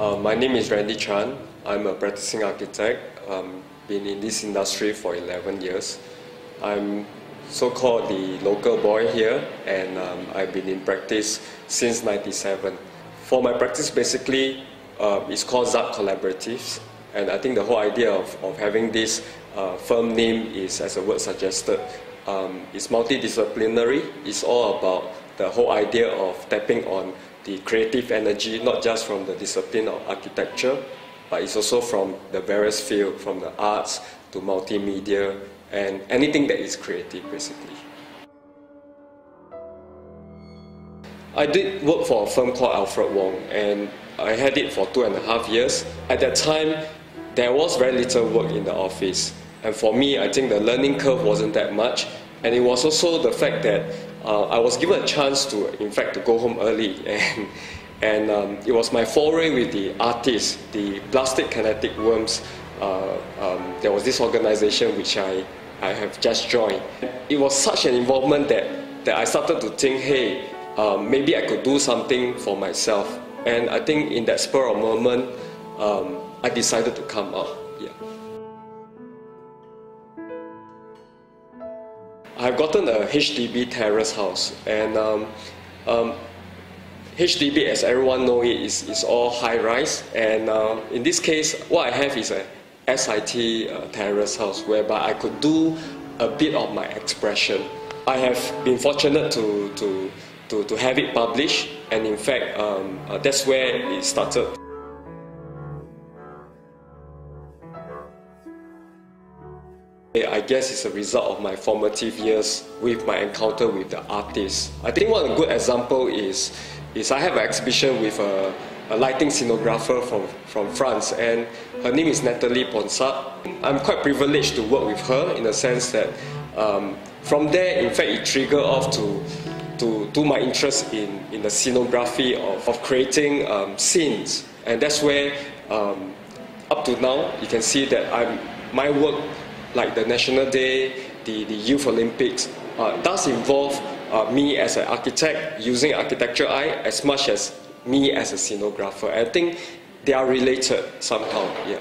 Uh, my name is Randy Chan. I'm a practicing architect. Um, been in this industry for 11 years. I'm so-called the local boy here, and um, I've been in practice since 97. For my practice, basically, uh, it's called ZARC Collaboratives, and I think the whole idea of, of having this uh, firm name is, as the word suggested, um, it's multidisciplinary. It's all about the whole idea of tapping on the creative energy, not just from the discipline of architecture, but it's also from the various fields, from the arts to multimedia and anything that is creative, basically. I did work for a firm called Alfred Wong, and I had it for two and a half years. At that time, there was very little work in the office. And for me, I think the learning curve wasn't that much. And it was also the fact that uh, I was given a chance to, in fact, to go home early. And, and um, it was my foray with the artists, the Plastic Kinetic Worms. Uh, um, there was this organization which I, I have just joined. It was such an involvement that, that I started to think, hey, um, maybe I could do something for myself. And I think in that spur of moment, um, I decided to come out. I've gotten a HDB terrace house, and um, um, HDB, as everyone knows it, is, is all high rise. And uh, in this case, what I have is a SIT uh, terrace house whereby I could do a bit of my expression. I have been fortunate to, to, to, to have it published, and in fact, um, uh, that's where it started. Guess it's a result of my formative years with my encounter with the artists. I think one good example is, is I have an exhibition with a, a lighting scenographer from, from France, and her name is Natalie Ponsat. I'm quite privileged to work with her in the sense that um, from there, in fact, it triggered off to, to, to my interest in, in the scenography of, of creating um, scenes. And that's where, um, up to now, you can see that I'm, my work like the National Day, the, the Youth Olympics, uh, does involve uh, me as an architect using architecture eye as much as me as a scenographer. I think they are related somehow, yeah.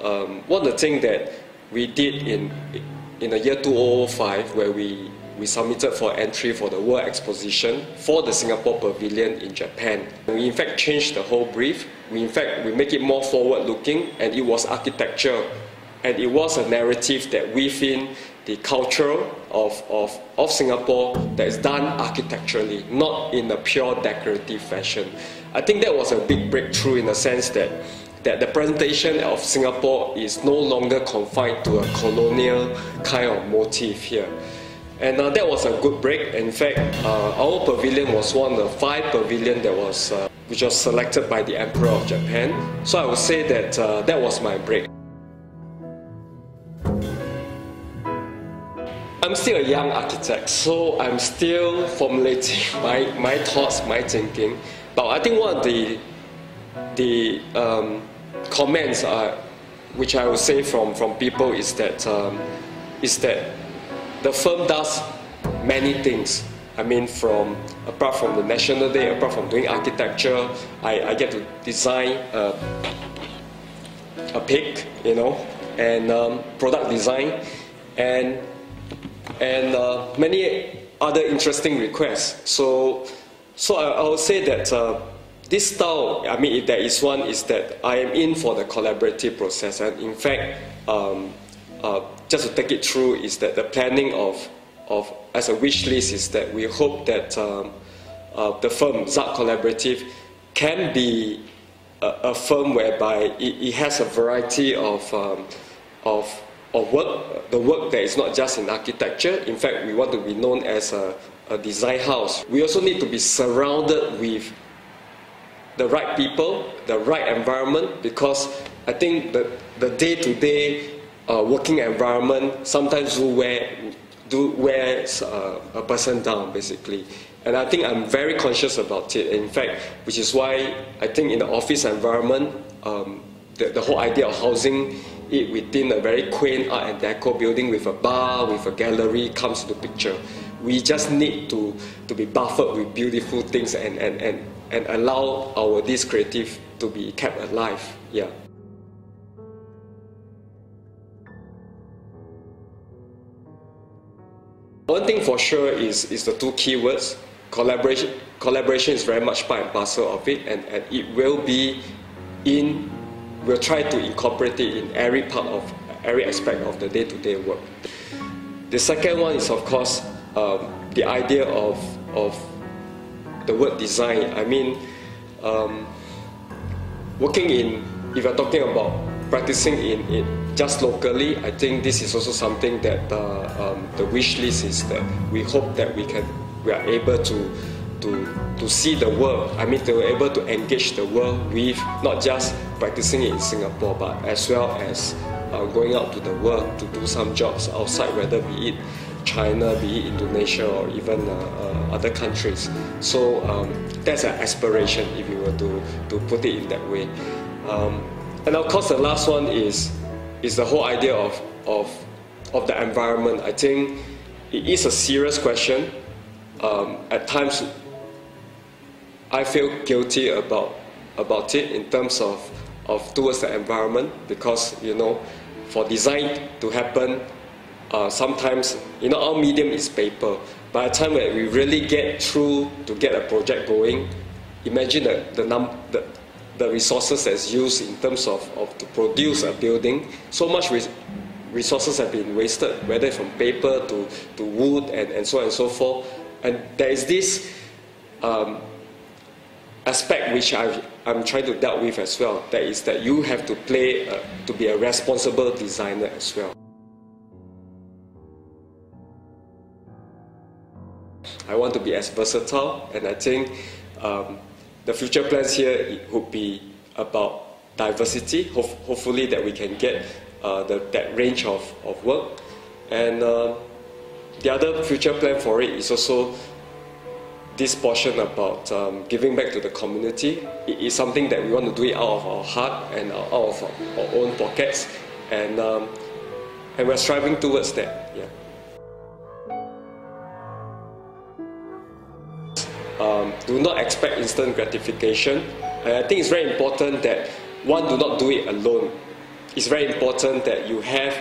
Um, one of the things that we did in, in the year 2005 where we we submitted for entry for the World Exposition for the Singapore Pavilion in Japan. We in fact changed the whole brief. We in fact we make it more forward-looking, and it was architecture, and it was a narrative that within the culture of, of, of Singapore that is done architecturally, not in a pure decorative fashion. I think that was a big breakthrough in the sense that that the presentation of Singapore is no longer confined to a colonial kind of motif here. And uh, that was a good break. In fact, uh, our pavilion was one of the five pavilions that was, uh, which was selected by the Emperor of Japan. So I would say that uh, that was my break. I'm still a young architect, so I'm still formulating my, my thoughts, my thinking. But I think one of the, the um, comments which I would say from, from people is that, um, is that the firm does many things. I mean, from apart from the National Day, apart from doing architecture, I, I get to design a, a pig, you know, and um, product design, and and uh, many other interesting requests. So, so I, I would say that uh, this style, I mean, if there is one, is that I am in for the collaborative process, and in fact, um, uh, just to take it through is that the planning of, of as a wish list is that we hope that um, uh, the firm ZARC Collaborative can be a, a firm whereby it, it, has a variety of, um, of, of work, the work that is not just in architecture. In fact, we want to be known as a, a design house. We also need to be surrounded with the right people, the right environment, because I think that the day-to-day uh, working environment sometimes do wear do wear uh, a person down basically and I think I'm very conscious about it in fact which is why I think in the office environment um, the, the whole idea of housing it within a very quaint art and deco building with a bar with a gallery comes to the picture we just need to, to be buffered with beautiful things and, and, and, and allow our this creative to be kept alive. Yeah. One thing for sure is, is the two keywords. Collaboration, collaboration is very much part and parcel of it, and, and it will be in, we'll try to incorporate it in every part of, every aspect of the day-to-day work. The second one is, of course, um, the idea of, of the word design. I mean, um, working in, if you're talking about practicing in, in just locally, I think this is also something that uh, um, the wish list is that we hope that we can, we are able to, to, to see the world. I mean, to be able to engage the world with not just practicing it in Singapore, but as well as uh, going out to the world to do some jobs outside, whether be it China, be it Indonesia, or even uh, uh, other countries. So um, that's an aspiration, if you were to, to put it in that way. Um, and of course, the last one is, is the whole idea of, of, of the environment. I think it is a serious question. Um, at times, I feel guilty about, about it in terms of, of towards the environment because, you know, for design to happen, uh, sometimes, you know, our medium is paper. By the time that we really get through to get a project going, imagine the, the, num- the, the resources that's used in terms of, of to produce a building. So much res- resources have been wasted, whether from paper to, to wood and, and so on and so forth. And there is this um, aspect which i am trying to deal with as well. That is that you have to play, uh, to be a responsible designer as well. I want to be as versatile, and I think um, the future plans here would be about diversity. Ho- hopefully, that we can get uh, the, that range of, of work. And uh, the other future plan for it is also this portion about um, giving back to the community. It is something that we want to do it out of our heart and out of our, our own pockets, and um, and we're striving towards that. Do not expect instant gratification. And I think it's very important that one do not do it alone. It's very important that you have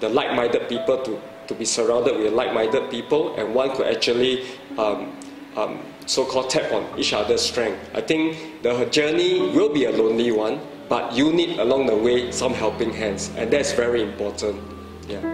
the like-minded people to, to be surrounded with like-minded people, and one could actually um, um, so-called tap on each other's strength. I think the journey will be a lonely one, but you need along the way some helping hands, and that's very important. Yeah.